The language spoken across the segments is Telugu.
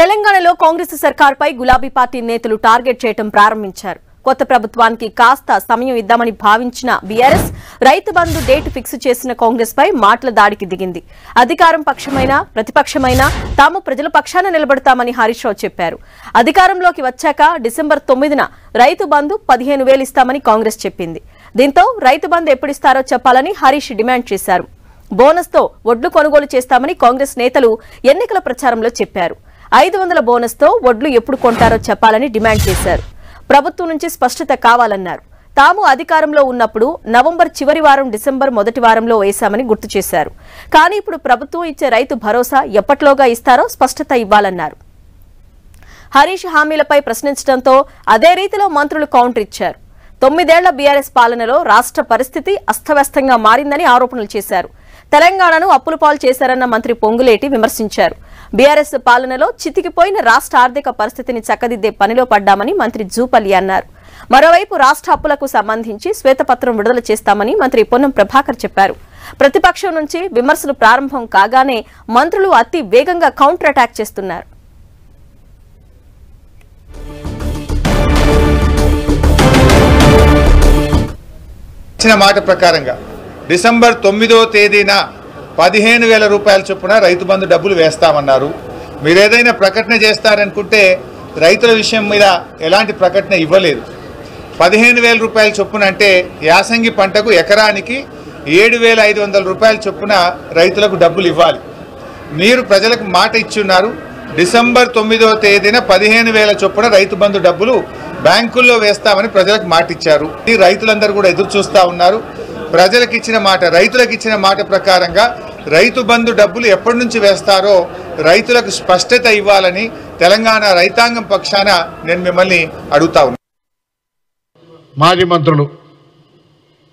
తెలంగాణలో కాంగ్రెస్ సర్కార్పై గులాబీ పార్టీ నేతలు టార్గెట్ చేయడం ప్రారంభించారు. కొత్త ప్రభుత్వానికి కాస్త సమయం ఇద్దామని భావించిన BRS Rythu Bandhu date fix చేసిన కాంగ్రెస్ పై మాటల దాడికి దిగింది. అధికారం పక్షమైనా ప్రతిపక్షమైనా తాము ప్రజల పక్షాన నిలబడతామని హరీష్ రావు చెప్పారు. అధికారంలోకి వచ్చాక డిసెంబర్ తొమ్మిదిన రైతు బంధు పదిహేను వేలు ఇస్తామని కాంగ్రెస్ చెప్పింది. దీంతో రైతు బంధు ఎప్పుడిస్తారో చెప్పాలని హరీష్ డిమాండ్ చేశారు. బోనస్తో వడ్లు కొనుగోలు చేస్తామని కాంగ్రెస్ నేతలు ఎన్నికల ప్రచారంలో చెప్పారు. ఐదు వందల బోనస్తో వడ్లు ఎప్పుడు కొంటారో చెప్పాలని డిమాండ్ చేశారు. ప్రభుత్వం నుంచి స్పష్టత కావాలన్నారు. తాము అధికారంలో ఉన్నప్పుడు నవంబర్ చివరి వారం డిసెంబర్ మొదటి వారంలో వేశామని గుర్తు చేశారు. కానీ ఇప్పుడు ప్రభుత్వం ఇచ్చే రైతు భరోసా ఎప్పట్లోగా ఇస్తారో స్పష్టత ఇవ్వాలన్నారు. హరీష్ హామీలపై ప్రశ్నించడంతో అదే రీతిలో మంత్రులు కౌంటర్ ఇచ్చారు. తొమ్మిదేళ్ళ బీఆర్ఎస్ పాలనలో రాష్ట్ర పరిస్థితి అస్తవ్యస్తంగా మారిందని ఆరోపణలు చేశారు. తెలంగాణను అప్పుల పాలు చేశారన్న మంత్రి పొంగులేటి విమర్శించారు. బీఆర్ఎస్ పాలనలో చితికిపోయిన రాష్ట్ర ఆర్థిక పరిస్థితిని చక్కదిద్దే పనిలో పడ్డామని మంత్రి జూపల్లి అన్నారు. మరోవైపు రాష్ట్ర అప్పులకు సంబంధించి శ్వేతపత్రం విడుదల చేస్తామని మంత్రి పొన్నం ప్రభాకర్ చెప్పారు. ప్రతిపక్షం నుంచి విమర్శలు ప్రారంభం కాగానే మంత్రులు అతి వేగంగా కౌంటర్ అటాక్ చేస్తున్నారు. మాట ప్రకారంగా డిసెంబర్ తొమ్మిదో తేదీన పదిహేను వేల రూపాయల చొప్పున రైతు బంధు డబ్బులు వేస్తామన్నారు. మీరు ఏదైనా ప్రకటన చేస్తారనుకుంటే రైతుల విషయం మీద ఎలాంటి ప్రకటన ఇవ్వలేదు. పదిహేను వేల రూపాయల చొప్పున అంటే యాసంగి పంటకు ఎకరానికి ఏడు వేల ఐదు వందల రూపాయల చొప్పున రైతులకు డబ్బులు ఇవ్వాలి. మీరు ప్రజలకు మాట ఇచ్చున్నారు. డిసెంబర్ తొమ్మిదవ తేదీన పదిహేను వేల చొప్పున రైతు బంధు డబ్బులు బ్యాంకుల్లో వేస్తామని ప్రజలకు మాట ఇచ్చారు ఈ రైతులందరూ కూడా ఎదురు చూస్తూ ఉన్నారు. ప్రజలకు ఇచ్చిన మాట రైతులకు ఇచ్చిన మాట ప్రకారంగా రైతు బంధు డబ్బులు ఎప్పటి నుంచి వేస్తారో రైతులకు స్పష్టత ఇవ్వాలని తెలంగాణ రైతాంగం పక్షాన నేను మిమ్మల్ని అడుగుతా ఉన్నా. మాజీ మంత్రులు.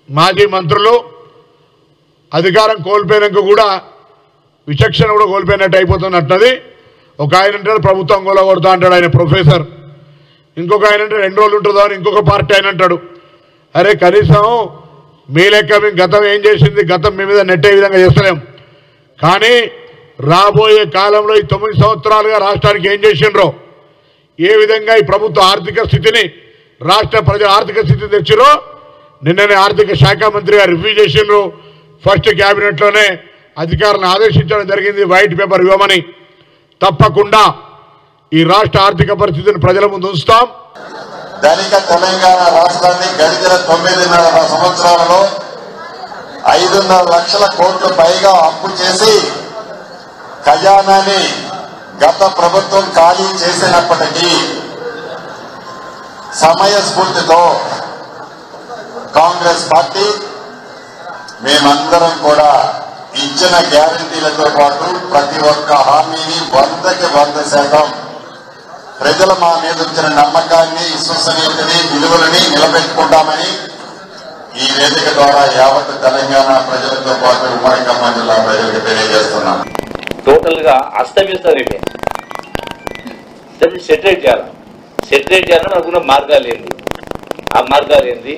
మాజీ మంత్రులు అధికారం కోల్పోయినాక కూడా విచక్షణ కూడా కోల్పోయినట్టు అయిపోతున్నట్టున్నది ఒక ఆయన అంటాడు ప్రభుత్వం కొలగొడతా అంటాడు ఆయన ప్రొఫెసర్. ఇంకొక ఆయన అంటే రెండు రోజులు ఉంటుందో అని ఇంకొక పార్టీ ఆయన అంటాడు. అరే కనీసం మీ లెక్క మేము గతం ఏం చేసింది? గతం మీ మీద నెట్టే విధంగా చేస్తలేం. కానీ రాబోయే కాలంలో ఈ తొమ్మిది సంవత్సరాలుగా రాష్ట్రానికి ఏం చేసిండ్రో? ఏ విధంగా ఈ ప్రభుత్వ ఆర్థిక స్థితిని రాష్ట్ర ప్రజల ఆర్థిక స్థితిని తెచ్చిరో? నిన్ననే ఆర్థిక శాఖ మంత్రి గారు రివ్యూ చేసిండ్రు. ఫస్ట్ క్యాబినెట్లోనే అధికారులను ఆదేశించడం జరిగింది. వైట్ పేపర్ ఇవ్వమని. తప్పకుండా ఈ రాష్ట్ర ఆర్థిక పరిస్థితిని ప్రజల ముందు ఉంచుతాం. ధనిక తెలంగాణ రాష్ట్రాన్ని గడిచిన తొమ్మిదిన్నర సంవత్సరాలలో ఐదున్నర లక్షల కోట్లు పైగా అప్పు చేసి ఖజానాని గత ప్రభుత్వం ఖాళీ చేసినప్పటికీ సమయస్ఫూర్తితో కాంగ్రెస్ పార్టీ మేమందరం కూడా ఇచ్చిన గ్యారంటీలతో పాటు ప్రతి ఒక్క హామీని వందకి వంద శాతం ప్రజల మా మీద ఉంచిన నమ్మకాన్ని విశ్వసనీయతని విలువలని నిలబెట్టుకుంటామని ఈ వేదిక ద్వారా యావత్ తెలంగాణ ప్రజలతో పాటు ఉమ్మడి ఖమ్మం జిల్లా ప్రజలకు తెలియజేస్తున్నాం. టోటల్గా అస్తవ్యస్తం అయిపోయింది దాన్ని సెటరేట్ చేయాలి. సెటరేట్ చేయాలని అనుకున్న మార్గాలు ఏంది? ఆ మార్గాలు ఏంది?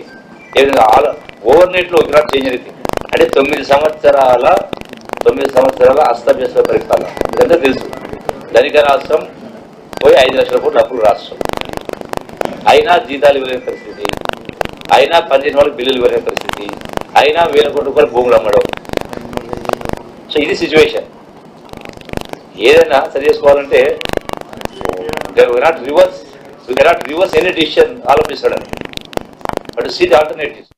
ఓవర్ నైట్లో ఒక చేంజ్ అవుతుంది అంటే తొమ్మిది సంవత్సరాల తొమ్మిది సంవత్సరాల అస్తవ్యస్త పరిపాలన. ఇదంతా తెలుసు. ధనిక రాష్ట్రం పోయి ఐదు లక్షల కోట్లు అప్పులు రాష్ట్రం అయినా జీతాలు ఇవ్వలేని పరిస్థితి. అయినా పనిచేసిన వాళ్ళకి బిల్లులు ఇవ్వలేని పరిస్థితి. అయినా వేల కోట్ల రూపాయలు భూములు అమ్మడం. సో ఇది సిచ్యువేషన్ ఏదైనా సరి చేసుకోవాలంటే not reverse cannot reverse any decision ఆలోచిస్తాడని. But see the alternatives